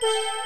Bye.